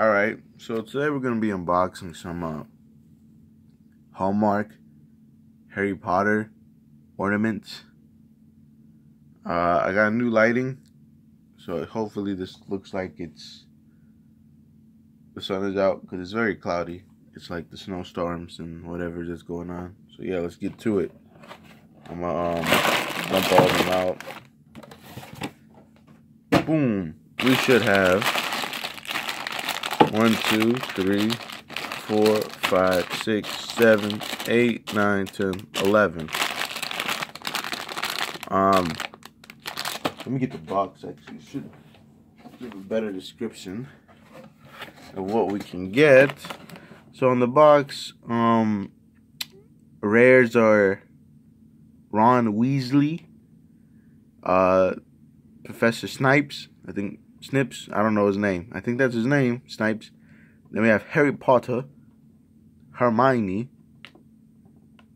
Alright, so today we're going to be unboxing some uh, Hallmark Harry Potter ornaments. Uh, I got new lighting, so hopefully this looks like it's the sun is out because it's very cloudy. It's like the snowstorms and whatever that's going on. So yeah, let's get to it. I'm gonna um, dump all of them out. Boom. We should have one, two, three, four, five, six, seven, eight, nine, ten, eleven. Um, let me get the box. Actually, should give a better description of what we can get. So on the box, um, rares are Ron Weasley, uh, Professor Snipes. I think Snips, I don't know his name. I think that's his name, Snipes. Then we have Harry Potter, Hermione,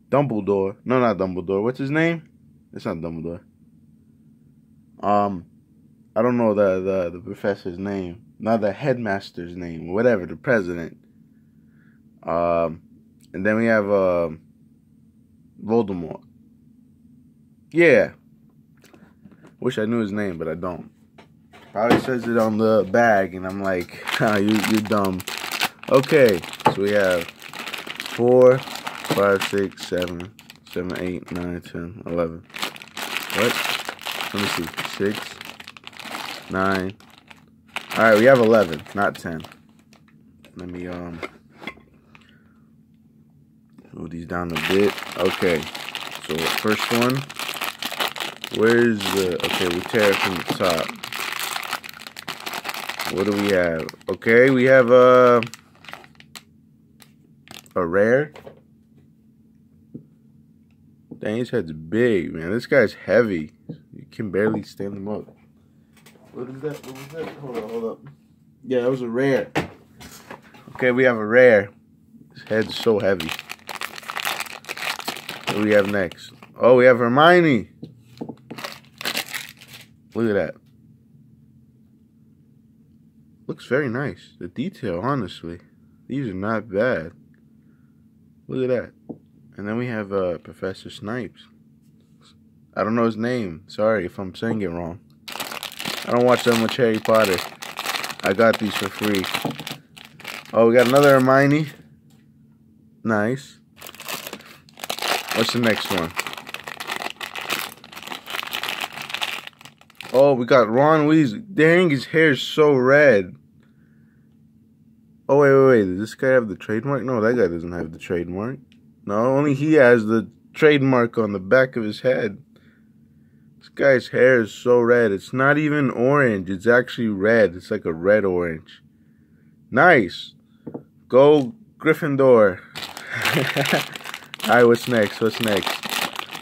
Dumbledore. No, not Dumbledore. What's his name? It's not Dumbledore. Um, I don't know the the the professor's name, not the headmaster's name, whatever, the president. Um, and then we have uh, Voldemort. Yeah. Wish I knew his name, but I don't. Probably says it on the bag, and I'm like, you, you're dumb. Okay, so we have four, five, six, seven, seven, eight, nine, ten, eleven. What? Let me see. Six, nine. All right, we have eleven, not ten. Let me um move these down a bit. Okay, so first one. Where's the? Okay, we tear it from the top. What do we have? Okay, we have a a rare. Dang, his head's big, man. This guy's heavy. You can barely stand him up. What is that? What was that? Hold up, hold up. Yeah, that was a rare. Okay, we have a rare. His head's so heavy. What do we have next? Oh, we have Hermione. Look at that. Looks very nice. The detail, honestly. These are not bad. Look at that. And then we have uh, Professor Snipes. I don't know his name. Sorry if I'm saying it wrong. I don't watch that much Harry Potter. I got these for free. Oh, we got another Hermione. Nice. What's the next one? Oh, we got Ron Weasley. Dang, his hair's so red. Oh, wait, wait, wait. Does this guy have the trademark? No, that guy doesn't have the trademark. No, only he has the trademark on the back of his head. This guy's hair is so red. It's not even orange. It's actually red. It's like a red orange. Nice. Go Gryffindor. Alright, what's next? What's next?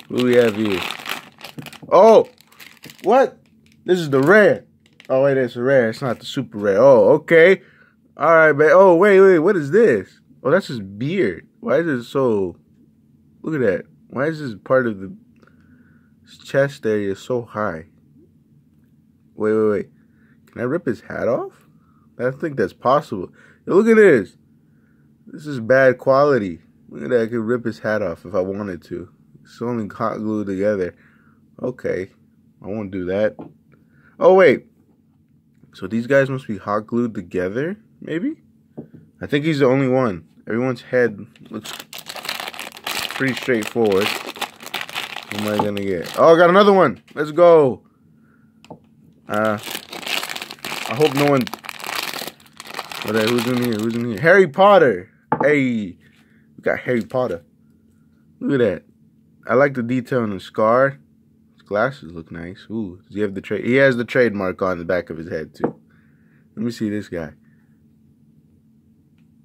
Who we have here? Oh! What? This is the rare. Oh, wait, it's a rare. It's not the super rare. Oh, okay. All right, man. Oh, wait, wait. What is this? Oh, that's his beard. Why is it so... Look at that. Why is this part of the his chest area so high? Wait, wait, wait. Can I rip his hat off? I don't think that's possible. Look at this. This is bad quality. Look at that. I could rip his hat off if I wanted to. It's only hot glued together. Okay. I won't do that. Oh, wait. So these guys must be hot glued together, maybe? I think he's the only one. Everyone's head looks pretty straightforward. What am I going to get? Oh, I got another one. Let's go. Uh, I hope no one... What, who's in here? Who's in here? Harry Potter. Hey, we got Harry Potter. Look at that. I like the detail on the scar glasses look nice. Ooh, does he have the trade? He has the trademark on the back of his head too. Let me see this guy.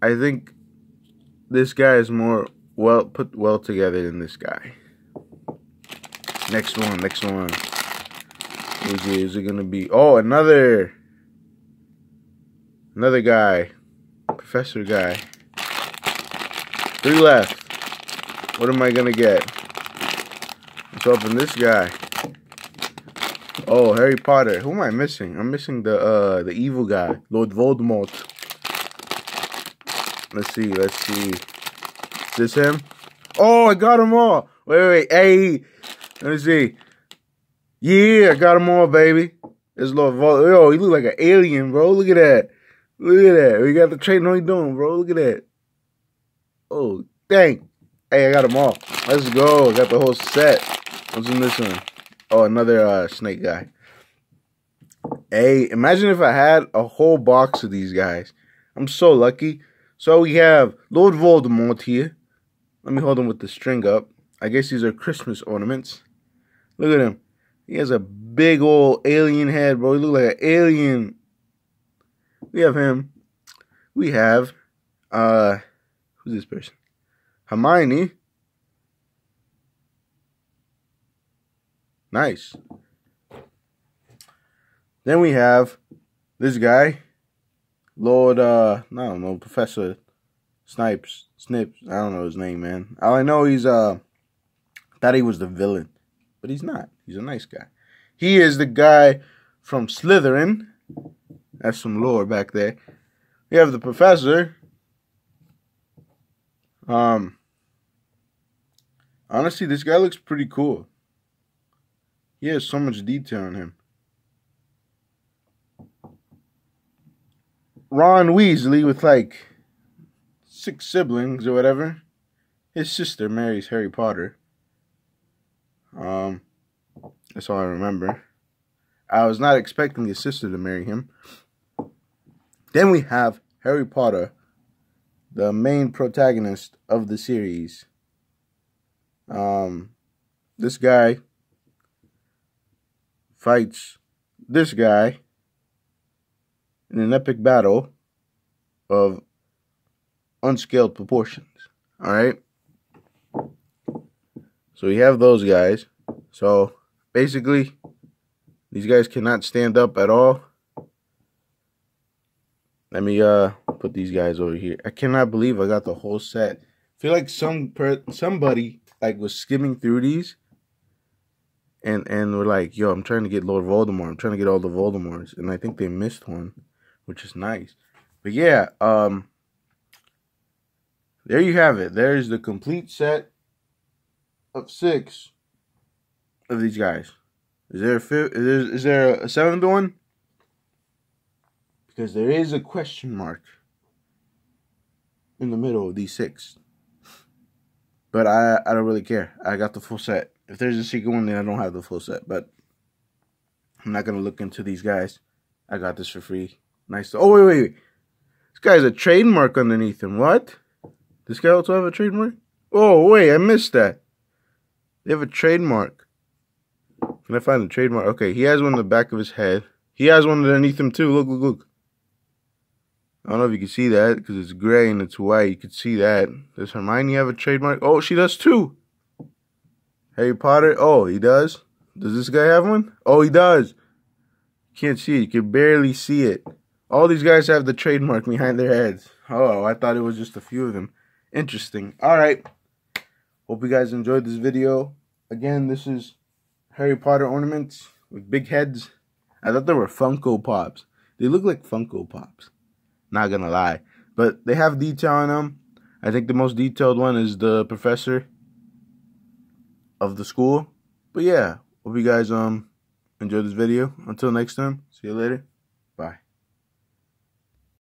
I think this guy is more well put well together than this guy. Next one, next one. Is it? Is it gonna be? Oh, another, another guy, professor guy. Three left. What am I gonna get? Let's open this guy. Oh, Harry Potter. Who am I missing? I'm missing the uh the evil guy, Lord Voldemort. Let's see. Let's see. Is this him? Oh, I got them all. Wait, wait, wait. Hey, let me see. Yeah, I got them all, baby. This little Yo, he look like an alien, bro. Look at that. Look at that. We got the train. No, he doing, bro. Look at that. Oh, dang. Hey, I got them all. Let's go. Got the whole set. What's in this one? Oh, another uh, snake guy. Hey, imagine if I had a whole box of these guys. I'm so lucky. So we have Lord Voldemort here. Let me hold him with the string up. I guess these are Christmas ornaments. Look at him. He has a big old alien head, bro. He look like an alien. We have him. We have, uh, who's this person? Hermione. Nice. Then we have this guy, Lord, uh, I don't know, Professor Snipes, Snips. I don't know his name, man. All I know he's, uh, thought he was the villain, but he's not. He's a nice guy. He is the guy from Slytherin. That's some lore back there. We have the professor. Um, honestly, this guy looks pretty cool. He has so much detail on him. Ron Weasley with like six siblings or whatever. His sister marries Harry Potter. Um, that's all I remember. I was not expecting his sister to marry him. Then we have Harry Potter, the main protagonist of the series. Um, this guy fights this guy in an epic battle of unscaled proportions. All right. So we have those guys. So basically, these guys cannot stand up at all. Let me uh put these guys over here. I cannot believe I got the whole set. I feel like some per somebody like was skimming through these and and we're like, yo, I'm trying to get Lord Voldemort. I'm trying to get all the Voldemorts, and I think they missed one which is nice. But yeah, um, there you have it. There's the complete set of six of these guys. Is there a fifth? Is there, is there a seventh one? Because there is a question mark in the middle of these six. But I I don't really care. I got the full set. If there's a secret one, then I don't have the full set. But I'm not gonna look into these guys. I got this for free. Nice. Oh, wait, wait, wait. This guy has a trademark underneath him. What? This guy also have a trademark? Oh, wait, I missed that. They have a trademark. Can I find the trademark? Okay, he has one on the back of his head. He has one underneath him, too. Look, look, look. I don't know if you can see that because it's gray and it's white. You can see that. Does Hermione have a trademark? Oh, she does too. Harry Potter. Oh, he does. Does this guy have one? Oh, he does. Can't see it. You can barely see it. All these guys have the trademark behind their heads. Oh, I thought it was just a few of them. Interesting. All right. Hope you guys enjoyed this video. Again, this is Harry Potter ornaments with big heads. I thought they were Funko Pops. They look like Funko Pops. Not gonna lie. But they have detail on them. I think the most detailed one is the professor of the school. But yeah, hope you guys um enjoyed this video. Until next time, see you later.